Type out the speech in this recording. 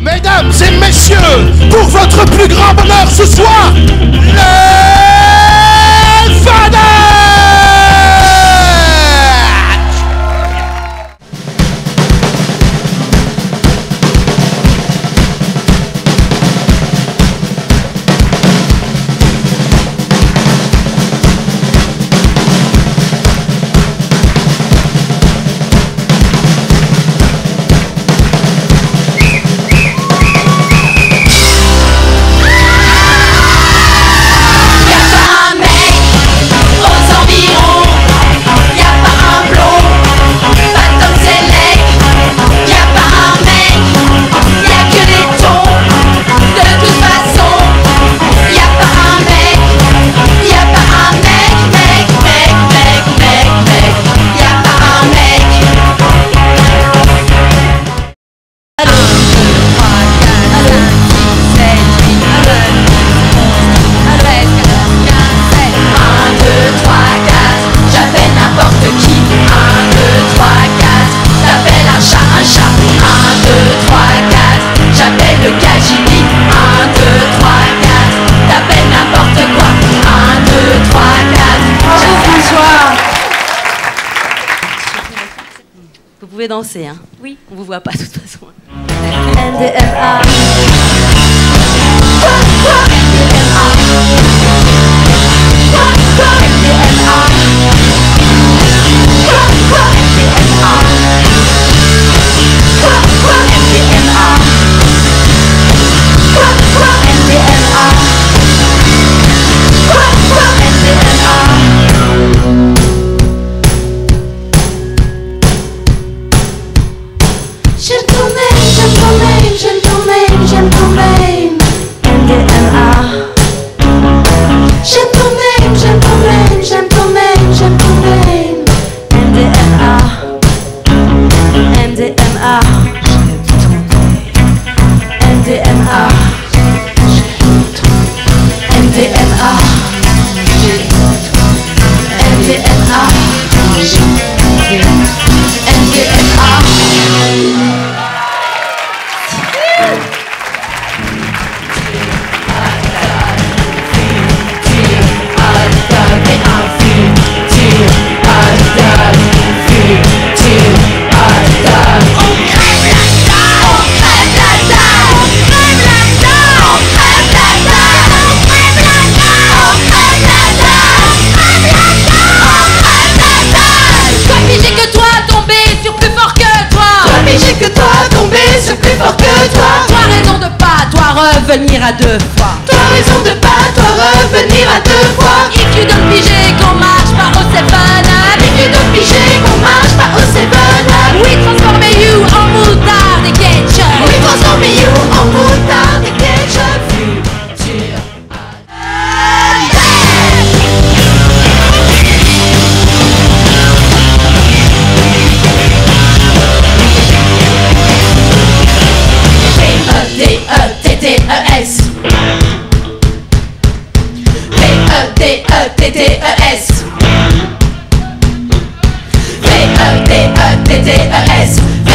Mesdames et messieurs, pour votre plus grand bonheur ce soir, le... pouvez danser. Hein. Oui. On vous voit pas de toute façon. DNA. venir à deux fois. V-E-D-E-T-T-E-S V-E-D-E-T-T-E-S